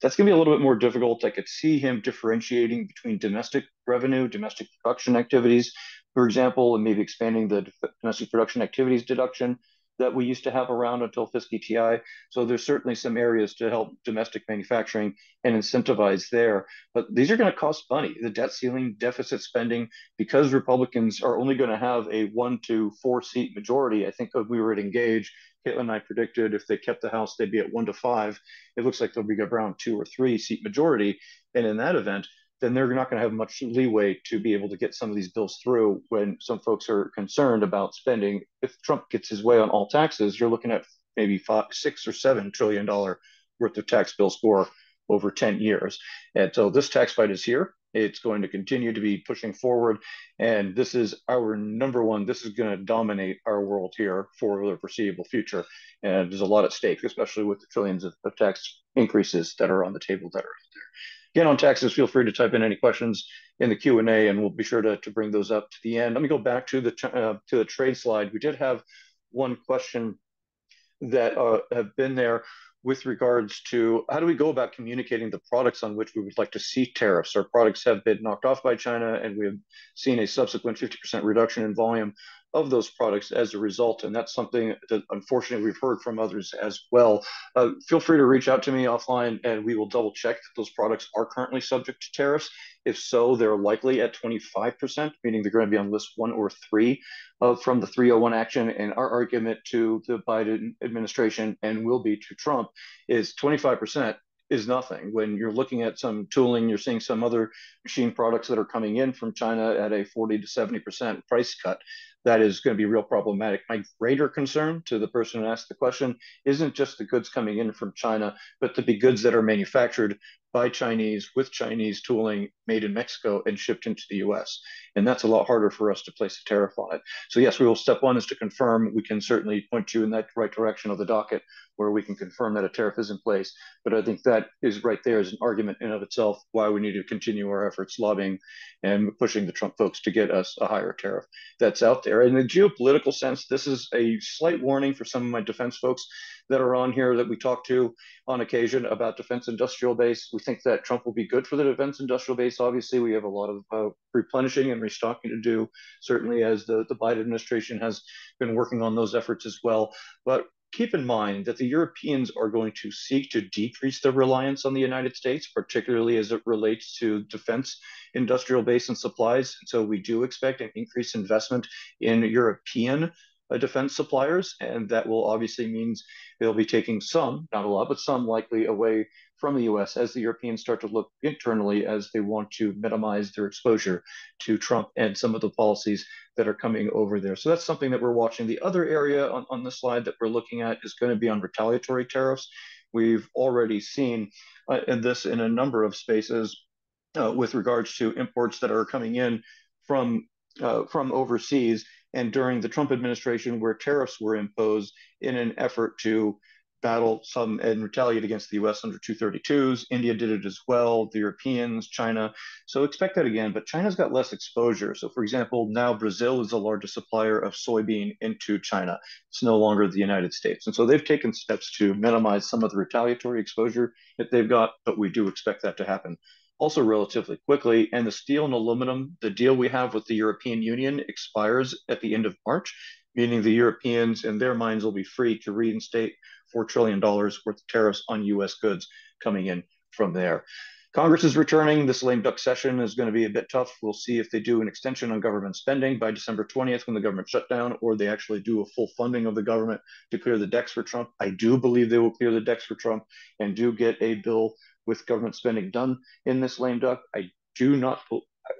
That's going to be a little bit more difficult. I could see him differentiating between domestic revenue, domestic production activities, for example, and maybe expanding the domestic production activities deduction that we used to have around until FSC-ETI. So there's certainly some areas to help domestic manufacturing and incentivize there. But these are going to cost money. The debt ceiling, deficit spending, because Republicans are only going to have a one to four seat majority. I think if we were at Engage, Caitlin and I predicted if they kept the House, they'd be at one to five. It looks like they'll be around two or three seat majority. And in that event, then they're not going to have much leeway to be able to get some of these bills through when some folks are concerned about spending. If Trump gets his way on all taxes, you're looking at maybe five, six or seven trillion dollar worth of tax bills for over 10 years. And so this tax fight is here. It's going to continue to be pushing forward. And this is our number one. This is going to dominate our world here for the foreseeable future. And there's a lot at stake, especially with the trillions of, of tax increases that are on the table that are out there. Again, on taxes, feel free to type in any questions in the Q&A, and we'll be sure to, to bring those up to the end. Let me go back to the uh, to the trade slide. We did have one question that uh, have been there with regards to how do we go about communicating the products on which we would like to see tariffs. Our products have been knocked off by China, and we have seen a subsequent 50% reduction in volume of those products as a result. And that's something that unfortunately we've heard from others as well. Uh, feel free to reach out to me offline and we will double check that those products are currently subject to tariffs. If so, they're likely at 25%, meaning they're going to be on list one or three uh, from the 301 action. And our argument to the Biden administration and will be to Trump is 25% is nothing. When you're looking at some tooling, you're seeing some other machine products that are coming in from China at a 40 to 70% price cut. That is going to be real problematic. My greater concern to the person who asked the question isn't just the goods coming in from China, but to be goods that are manufactured by Chinese with Chinese tooling made in Mexico and shipped into the US. And that's a lot harder for us to place a tariff on it. So, yes, we will. Step one is to confirm. We can certainly point you in that right direction of the docket where we can confirm that a tariff is in place. But I think that is right there as an argument in of itself why we need to continue our efforts lobbying and pushing the Trump folks to get us a higher tariff that's out there. In the geopolitical sense, this is a slight warning for some of my defense folks that are on here that we talk to on occasion about defense industrial base. We think that Trump will be good for the defense industrial base. Obviously, we have a lot of uh, replenishing and restocking to do, certainly as the, the Biden administration has been working on those efforts as well. But keep in mind that the Europeans are going to seek to decrease their reliance on the United States, particularly as it relates to defense industrial base and supplies. So we do expect an increased investment in European uh, defense suppliers, and that will obviously means they'll be taking some, not a lot, but some likely away from the U.S. as the Europeans start to look internally as they want to minimize their exposure to Trump and some of the policies that are coming over there. So that's something that we're watching. The other area on, on the slide that we're looking at is going to be on retaliatory tariffs. We've already seen uh, in this in a number of spaces uh, with regards to imports that are coming in from uh, from overseas and during the Trump administration, where tariffs were imposed in an effort to battle some and retaliate against the US under 232s. India did it as well, the Europeans, China. So expect that again, but China's got less exposure. So, for example, now Brazil is the largest supplier of soybean into China. It's no longer the United States. And so they've taken steps to minimize some of the retaliatory exposure that they've got, but we do expect that to happen also relatively quickly. And the steel and aluminum, the deal we have with the European Union expires at the end of March, meaning the Europeans in their minds will be free to reinstate $4 trillion worth of tariffs on US goods coming in from there. Congress is returning. This lame duck session is going to be a bit tough. We'll see if they do an extension on government spending by December 20th when the government shut down, or they actually do a full funding of the government to clear the decks for Trump. I do believe they will clear the decks for Trump and do get a bill with government spending done in this lame duck. I do not.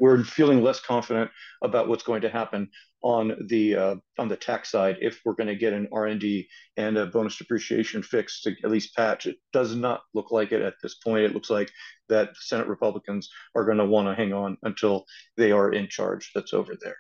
We're feeling less confident about what's going to happen on the uh, on the tax side if we're going to get an R&D and a bonus depreciation fix to at least patch. It does not look like it at this point. It looks like that Senate Republicans are going to want to hang on until they are in charge. That's over there.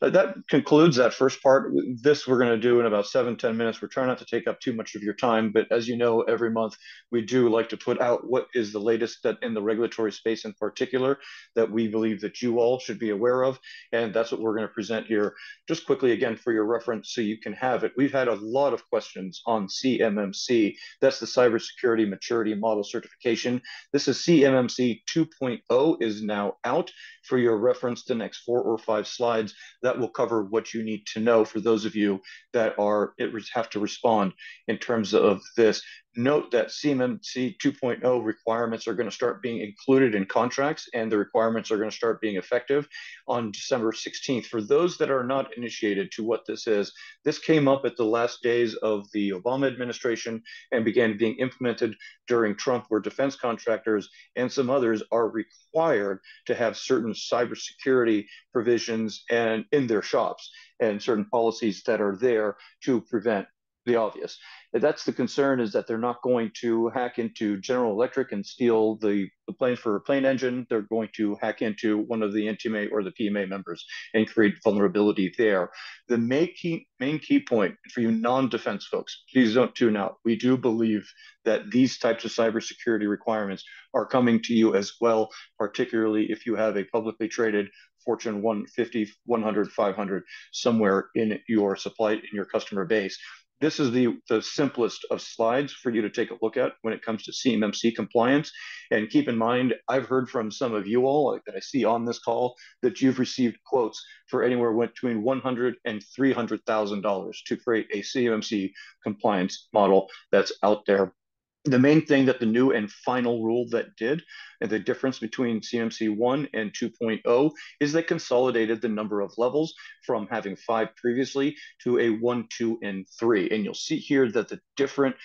Uh, that concludes that first part. This we're going to do in about seven ten minutes. We're trying not to take up too much of your time, but as you know, every month we do like to put out what is the latest that in the regulatory space in particular that we believe that you all should be aware of. And that's what we're going to present here just quickly again for your reference so you can have it. We've had a lot of questions on CMMC. That's the Cybersecurity Maturity Model Certification. This is CMMC 2.0 is now out for your reference the next four or five slides that will cover what you need to know for those of you that are it have to respond in terms of this Note that CMMC 2.0 requirements are going to start being included in contracts and the requirements are going to start being effective on December 16th. For those that are not initiated to what this is, this came up at the last days of the Obama administration and began being implemented during Trump, where defense contractors and some others are required to have certain cybersecurity provisions and in their shops and certain policies that are there to prevent the obvious that's the concern is that they're not going to hack into General Electric and steal the, the plane for a plane engine. They're going to hack into one of the NTMA or the PMA members and create vulnerability there. The main key, main key point for you non-defense folks, please don't tune out. We do believe that these types of cybersecurity requirements are coming to you as well, particularly if you have a publicly traded Fortune 150, 100, 500 somewhere in your supply in your customer base this is the, the simplest of slides for you to take a look at when it comes to CMMC compliance. And keep in mind, I've heard from some of you all that I see on this call that you've received quotes for anywhere between $100 and $300,000 to create a CMMC compliance model that's out there the main thing that the new and final rule that did, and the difference between CMMC 1 and 2.0, is they consolidated the number of levels from having five previously to a 1, 2, and 3. And you'll see here that the different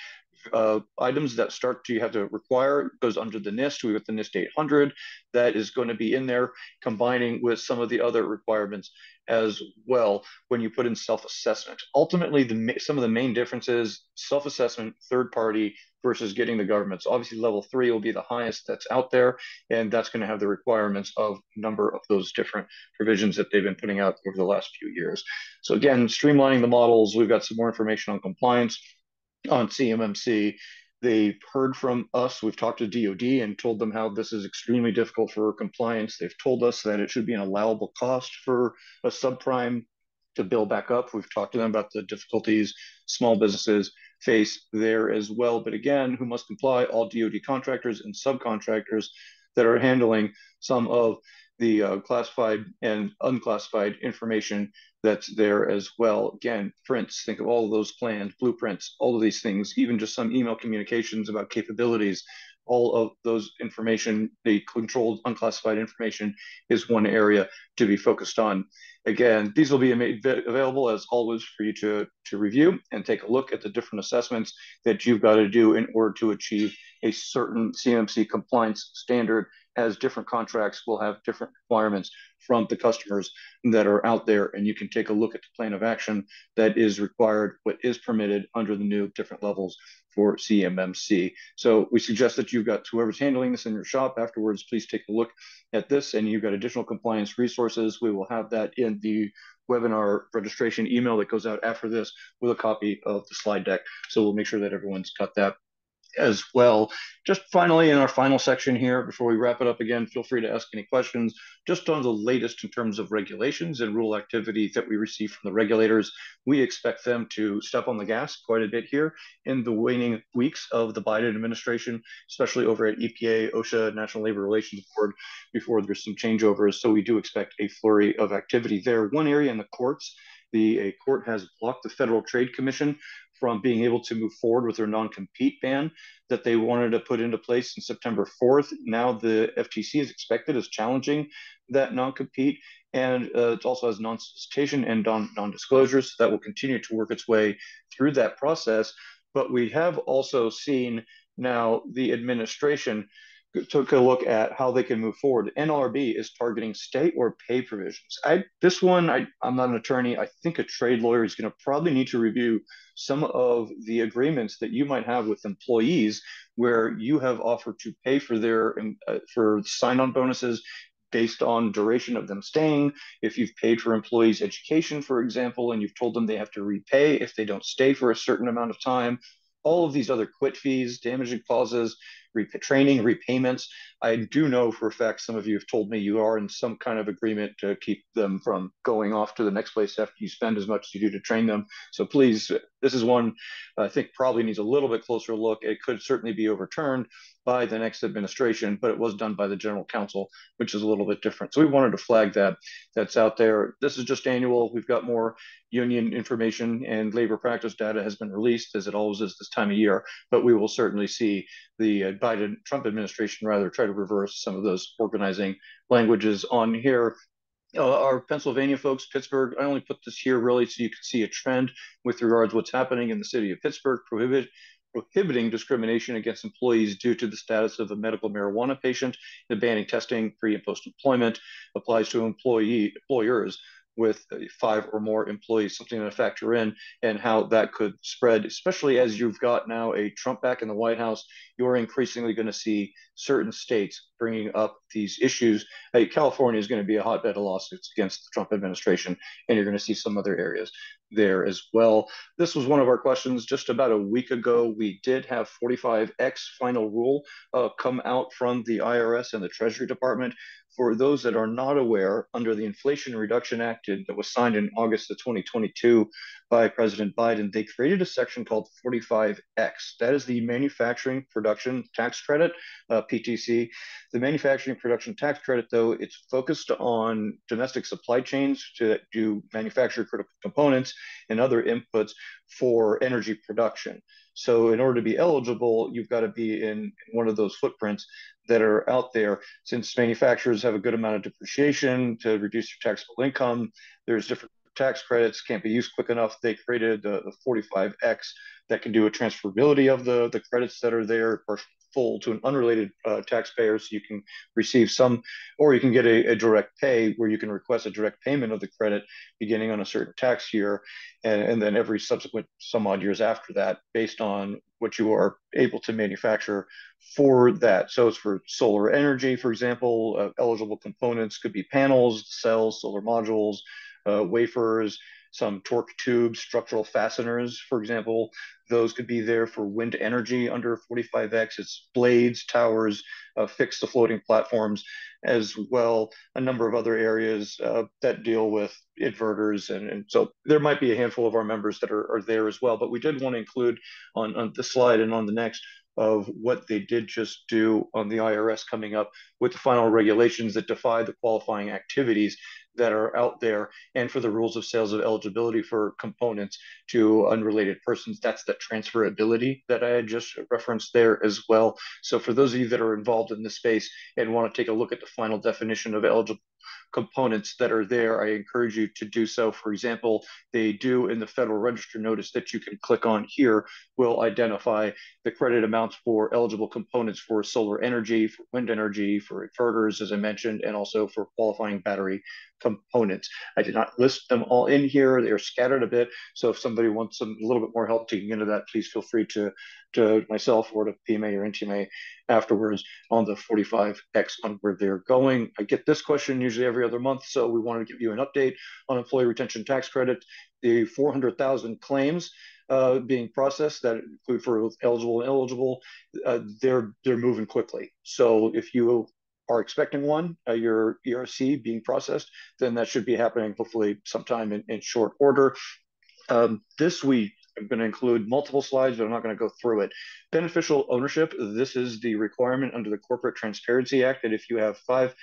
uh, items that start to you have to require goes under the NIST. We got the NIST 800 that is going to be in there, combining with some of the other requirements as well when you put in self-assessment. Ultimately, the some of the main differences: self-assessment, third party, versus getting the government. So obviously level three will be the highest that's out there, and that's going to have the requirements of a number of those different provisions that they've been putting out over the last few years. So again, streamlining the models, we've got some more information on compliance on CMMC. They've heard from us. We've talked to DoD and told them how this is extremely difficult for compliance. They've told us that it should be an allowable cost for a subprime to build back up. We've talked to them about the difficulties small businesses face there as well. But again, who must comply? All DoD contractors and subcontractors that are handling some of the uh, classified and unclassified information that's there as well. Again, prints, think of all of those plans, blueprints, all of these things, even just some email communications about capabilities. All of those information, the controlled unclassified information, is one area to be focused on. Again, these will be made available as always for you to, to review and take a look at the different assessments that you've got to do in order to achieve a certain CMMC compliance standard as different contracts will have different requirements from the customers that are out there. And you can take a look at the plan of action that is required, what is permitted under the new different levels for CMMC. So we suggest that you've got whoever's handling this in your shop afterwards, please take a look at this and you've got additional compliance resources. We will have that in the webinar registration email that goes out after this with a copy of the slide deck. So we'll make sure that everyone's got that as well. Just finally, in our final section here, before we wrap it up again, feel free to ask any questions just on the latest in terms of regulations and rule activity that we receive from the regulators. We expect them to step on the gas quite a bit here in the waning weeks of the Biden administration, especially over at EPA, OSHA, National Labor Relations Board, before there's some changeovers. So we do expect a flurry of activity there. One area in the courts the court has blocked the Federal Trade Commission from being able to move forward with their non-compete ban that they wanted to put into place in September 4th. Now the FTC is expected as challenging that non-compete, and uh, it also has non-solicitation and non-disclosures that will continue to work its way through that process. But we have also seen now the administration took a look at how they can move forward. NLRB is targeting stay or pay provisions. I this one I, I'm not an attorney. I think a trade lawyer is going to probably need to review some of the agreements that you might have with employees where you have offered to pay for their uh, for sign-on bonuses based on duration of them staying. If you've paid for employees' education, for example, and you've told them they have to repay if they don't stay for a certain amount of time, all of these other quit fees, damaging clauses, training, repayments. I do know for a fact some of you have told me you are in some kind of agreement to keep them from going off to the next place after you spend as much as you do to train them. So please, this is one I think probably needs a little bit closer look. It could certainly be overturned by the next administration, but it was done by the general counsel, which is a little bit different. So we wanted to flag that that's out there. This is just annual. We've got more union information and labor practice data has been released as it always is this time of year, but we will certainly see the uh, Biden Trump administration rather try to reverse some of those organizing languages on here. Uh, our Pennsylvania folks, Pittsburgh, I only put this here really so you can see a trend with regards to what's happening in the city of Pittsburgh, prohibit, prohibiting discrimination against employees due to the status of a medical marijuana patient and banning testing pre and post employment applies to employee employers with five or more employees, something to factor in, and how that could spread, especially as you've got now a Trump back in the White House. You're increasingly going to see certain states bringing up these issues. Hey, California is going to be a hotbed of lawsuits against the Trump administration, and you're going to see some other areas there as well. This was one of our questions just about a week ago. We did have 45X final rule uh, come out from the IRS and the Treasury Department for those that are not aware, under the Inflation Reduction Act that was signed in August of 2022 by President Biden, they created a section called 45X. That is the Manufacturing Production Tax Credit, uh, PTC. The Manufacturing Production Tax Credit, though, it's focused on domestic supply chains to do manufacture critical components and other inputs for energy production. So, in order to be eligible, you've got to be in one of those footprints that are out there. Since manufacturers have a good amount of depreciation to reduce your taxable income, there's different tax credits can't be used quick enough. They created the, the 45X that can do a transferability of the, the credits that are there, partial full to an unrelated uh, taxpayer, so you can receive some, or you can get a, a, direct pay where you can request a direct payment of the credit beginning on a certain tax year, and, and then every subsequent some odd years after that, based on what you are able to manufacture for that. So it's for solar energy, for example, uh, eligible components could be panels, cells, solar modules, uh, wafers, some torque tubes, structural fasteners, for example. Those could be there for wind energy under 45X. It's blades, towers, uh, fixed to floating platforms, as well a number of other areas uh, that deal with inverters. And, and, so there might be a handful of our members that are, are there as well. But we did want to include on, on this slide and on the next of what they did just do on the IRS coming up with the final regulations that defy the qualifying activities that are out there and for the rules of sales of eligibility for components to unrelated persons. That's the transferability that I had just referenced there as well. So for those of you that are involved in this space and want to take a look at the final definition of eligible components that are there, I encourage you to do so. For example, they do in the Federal Register notice that you can click on here will identify the credit amounts for eligible components for solar energy, for wind energy, for inverters, as I mentioned, and also for qualifying battery components. I did not list them all in here. They're scattered a bit. So if somebody wants some, a little bit more help digging into that, please feel free to, to myself or to PMA or NTMA afterwards on the 45X on where they're going. I get this question usually every other month. So we wanted to give you an update on employee retention tax credit. The 400,000 claims uh, being processed that include for eligible and eligible, uh, they're they're moving quickly. So if you are expecting one, uh, your ERC being processed, then that should be happening hopefully sometime in, in short order. Um, this week, I'm going to include multiple slides, but I'm not going to go through it. Beneficial ownership, this is the requirement under the Corporate Transparency Act that if you have five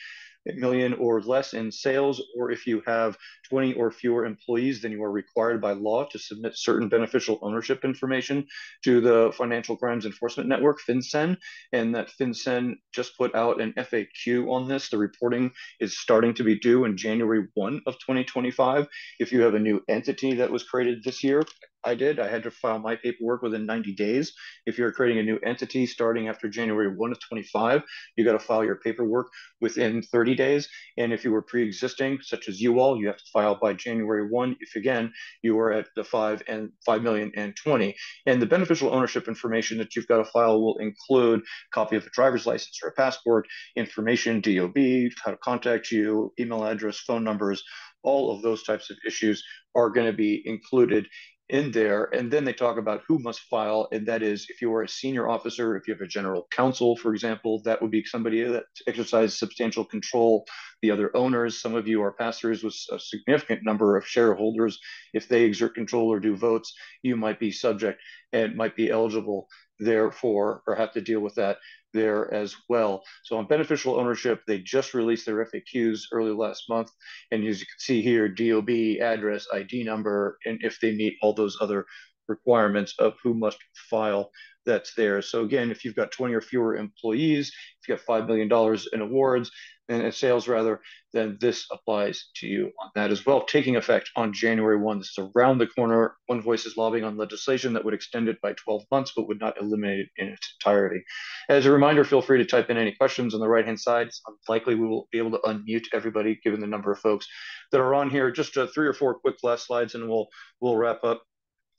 million or less in sales, or if you have 20 or fewer employees, then you are required by law to submit certain beneficial ownership information to the Financial Crimes Enforcement Network, FinCEN. And that FinCEN just put out an FAQ on this. The reporting is starting to be due in January 1 of 2025. If you have a new entity that was created this year, I did. I had to file my paperwork within 90 days. If you're creating a new entity starting after January 1 of 25, you got to file your paperwork within 30 days. And if you were pre-existing, such as you all, you have to file by January 1. If again you are at the 5 and 5 million and 20. And the beneficial ownership information that you've got to file will include copy of a driver's license or a passport, information, DOB, how to contact you, email address, phone numbers, all of those types of issues are going to be included in there. And then they talk about who must file. And that is if you are a senior officer, if you have a general counsel, for example, that would be somebody that exercises substantial control. The other owners, some of you are pastors with a significant number of shareholders. If they exert control or do votes, you might be subject and might be eligible therefore or have to deal with that there as well. So on beneficial ownership, they just released their FAQs early last month. And as you can see here, DOB, address, ID number, and if they meet all those other requirements of who must file that's there. So again, if you've got 20 or fewer employees, if you have got $5 million in awards, and sales rather, then this applies to you on that as well, taking effect on January 1. This is around the corner. One Voice is lobbying on legislation that would extend it by 12 months, but would not eliminate it in its entirety. As a reminder, feel free to type in any questions on the right-hand side. It's unlikely we will be able to unmute everybody given the number of folks that are on here. Just uh, three or four quick last slides and we'll, we'll wrap up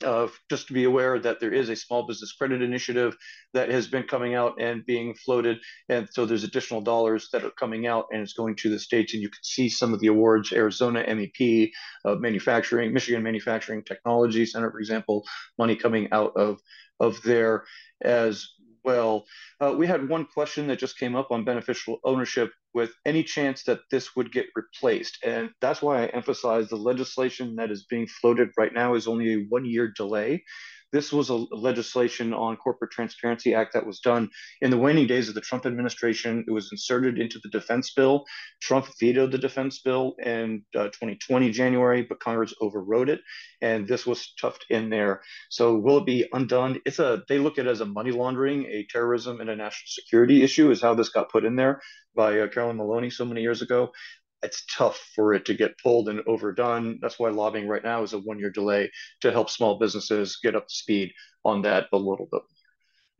uh, just to be aware that there is a small business credit initiative that has been coming out and being floated. And so there's additional dollars that are coming out and it's going to the states. And you can see some of the awards Arizona MEP, uh, Manufacturing, Michigan Manufacturing Technology Center, for example, money coming out of, of there as well. Uh, we had one question that just came up on beneficial ownership with any chance that this would get replaced. And that's why I emphasize the legislation that is being floated right now is only a one year delay. This was a legislation on Corporate Transparency Act that was done in the waning days of the Trump administration. It was inserted into the defense bill. Trump vetoed the defense bill in uh, 2020 January, but Congress overrode it, and this was stuffed in there. So will it be undone? It's a they look at it as a money laundering, a terrorism, and a national security issue. Is how this got put in there by uh, Carolyn Maloney so many years ago it's tough for it to get pulled and overdone. That's why lobbying right now is a one year delay to help small businesses get up to speed on that a little bit.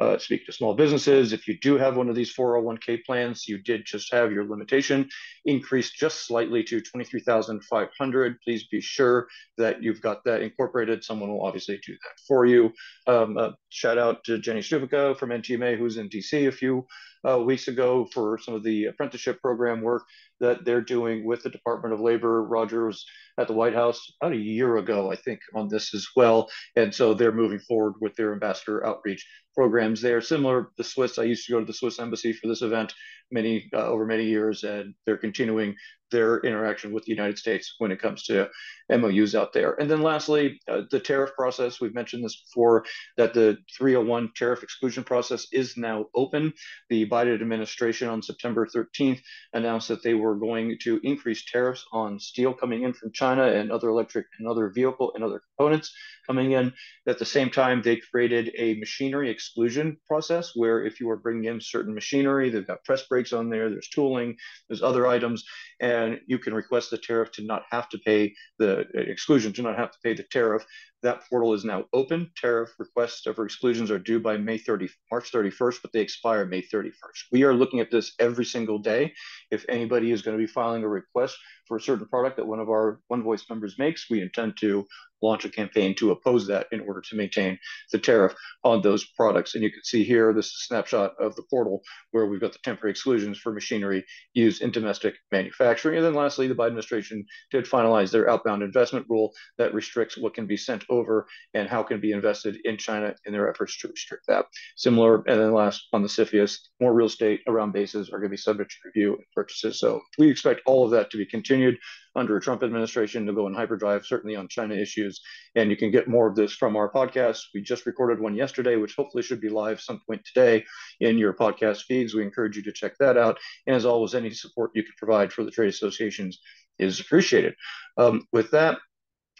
Uh, speak to small businesses. If you do have one of these 401k plans, you did just have your limitation increased just slightly to 23,500. Please be sure that you've got that incorporated. Someone will obviously do that for you. Um, uh, shout out to Jenny Stuvica from NTMA, who's in DC a few uh, weeks ago for some of the apprenticeship program work that they're doing with the Department of Labor. Roger was at the White House about a year ago, I think, on this as well. And so they're moving forward with their ambassador outreach programs there. Similar, the Swiss, I used to go to the Swiss embassy for this event many uh, over many years, and they're continuing their interaction with the United States when it comes to MOUs out there. And then lastly, uh, the tariff process. We've mentioned this before that the 301 tariff exclusion process is now open. The Biden administration on September 13th announced that they were going to increase tariffs on steel coming in from China and other electric and other vehicle and other components coming in. At the same time, they created a machinery exclusion process where if you are bringing in certain machinery, they've got press brakes on there, there's tooling, there's other items, and you can request the tariff to not have to pay the uh, exclusion, to not have to pay the tariff. That portal is now open. Tariff requests for exclusions are due by May 30, March 31st, but they expire May 31st. We are looking at this every single day. If anybody is going to be filing a request for a certain product that one of our One Voice members makes, we intend to launch a campaign to oppose that in order to maintain the tariff on those products. And you can see here, this is a snapshot of the portal where we've got the temporary exclusions for machinery used in domestic manufacturing. And then lastly, the Biden administration did finalize their outbound investment rule that restricts what can be sent over and how can be invested in China in their efforts to restrict that. Similar, and then last on the CFIUS, more real estate around bases are going to be subject to review and purchases. So we expect all of that to be continued under a Trump administration to go in hyperdrive, certainly on China issues. And you can get more of this from our podcast. We just recorded one yesterday, which hopefully should be live some point today in your podcast feeds. We encourage you to check that out. And as always, any support you can provide for the trade associations is appreciated. Um, with that,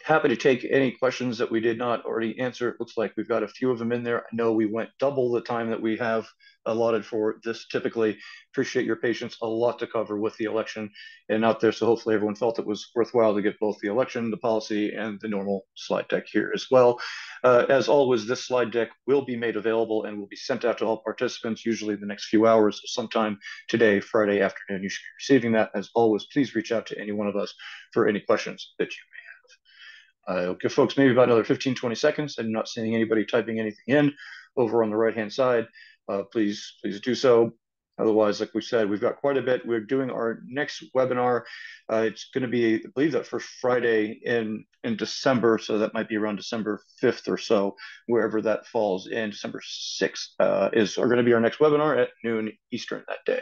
happy to take any questions that we did not already answer. It looks like we've got a few of them in there. I know we went double the time that we have allotted for this typically. Appreciate your patience. A lot to cover with the election and out there. So hopefully everyone felt it was worthwhile to get both the election, the policy, and the normal slide deck here as well. Uh, as always, this slide deck will be made available and will be sent out to all participants, usually the next few hours, sometime today, Friday afternoon. You should be receiving that. As always, please reach out to any one of us for any questions that you may I'll give folks maybe about another 15, 20 seconds. I'm not seeing anybody typing anything in over on the right-hand side uh, please please do so. Otherwise, like we said, we've got quite a bit. We're doing our next webinar. Uh, it's going to be, I believe, that first Friday in in December, so that might be around December 5th or so, wherever that falls. in December 6th uh, is are going to be our next webinar at noon Eastern that day.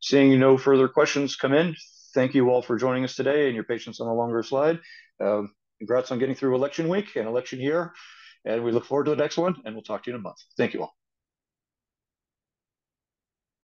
Seeing no further questions come in, thank you all for joining us today and your patience on a longer slide. Um, congrats on getting through election week and election year. And we look forward to the next one, and we'll talk to you in a month. Thank you all.